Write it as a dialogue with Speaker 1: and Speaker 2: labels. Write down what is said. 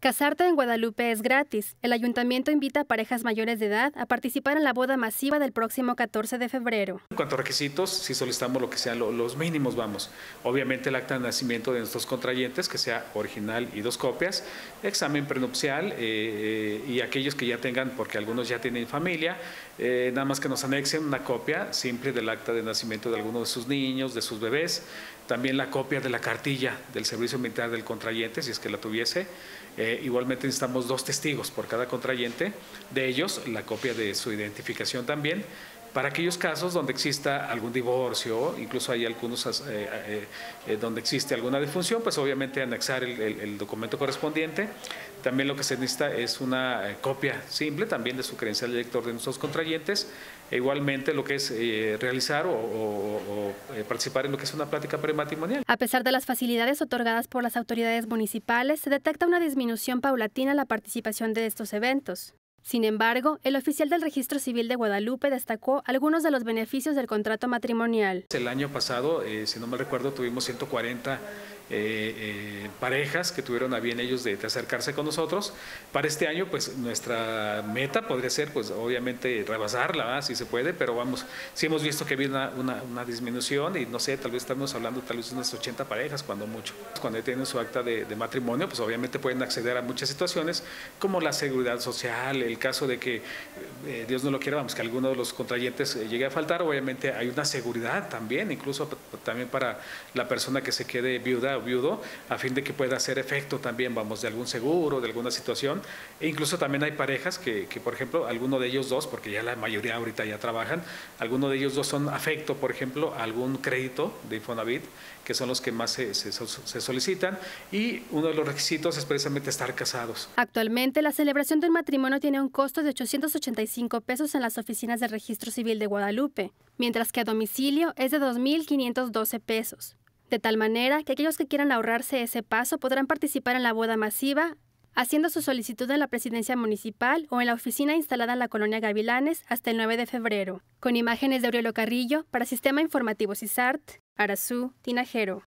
Speaker 1: Casarte en Guadalupe es gratis. El ayuntamiento invita a parejas mayores de edad a participar en la boda masiva del próximo 14 de febrero.
Speaker 2: En cuanto a requisitos, si solicitamos lo que sean los mínimos, vamos. Obviamente el acta de nacimiento de nuestros contrayentes, que sea original y dos copias, examen prenupcial eh, eh, y aquellos que ya tengan, porque algunos ya tienen familia, eh, nada más que nos anexen una copia simple del acta de nacimiento de alguno de sus niños, de sus bebés, también la copia de la cartilla del servicio militar del contrayente, si es que la tuviese. Eh, igualmente necesitamos dos testigos por cada contrayente, de ellos la copia de su identificación también, para aquellos casos donde exista algún divorcio, incluso hay algunos eh, eh, donde existe alguna defunción, pues obviamente anexar el, documento correspondiente. También lo que se necesita es una copia simple también de su credencial de lector de nuestros contrayentes. E igualmente lo que es realizar o, participar en lo que es una plática prematrimonial.
Speaker 1: A pesar de las facilidades otorgadas por las autoridades municipales, se detecta una disminución paulatina en la participación de estos eventos. Sin embargo, el oficial del Registro Civil de Guadalupe destacó algunos de los beneficios del contrato matrimonial.
Speaker 2: El año pasado, eh, si no me recuerdo, tuvimos 140 eh, eh, parejas que tuvieron a bien ellos de, acercarse con nosotros. Para este año, pues nuestra meta podría ser, pues obviamente rebasarla, si se puede, pero vamos, sí hemos visto que habido una, disminución y no sé, tal vez estamos hablando tal vez de unas 80 parejas, cuando mucho. Cuando tienen su acta de, matrimonio, pues obviamente pueden acceder a muchas situaciones como la seguridad social, el caso de que, eh, Dios no lo quiera, vamos, que alguno de los contrayentes llegue a faltar, obviamente hay una seguridad también, incluso también para la persona que se quede viuda viudo a fin de que pueda hacer efecto también, vamos, de algún seguro, de alguna situación. E incluso también hay parejas que, que, por ejemplo, alguno de ellos dos, porque ya la mayoría ahorita ya trabajan, alguno de ellos dos son afecto, por ejemplo, a algún crédito de Infonavit, que son los que más se, se, se solicitan, y uno de los requisitos es precisamente estar casados.
Speaker 1: Actualmente, la celebración del matrimonio tiene un costo de 885 pesos en las oficinas del Registro Civil de Guadalupe, mientras que a domicilio es de 2.512 pesos de tal manera que aquellos que quieran ahorrarse ese paso podrán participar en la boda masiva haciendo su solicitud en la presidencia municipal o en la oficina instalada en la colonia Gavilanes hasta el 9 de febrero. Con imágenes de Aurelio Carrillo, para Sistema Informativo CISART, Arazú, Tinajero.